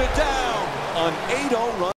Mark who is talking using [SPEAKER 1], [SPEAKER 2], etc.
[SPEAKER 1] it down. An 8-0 run.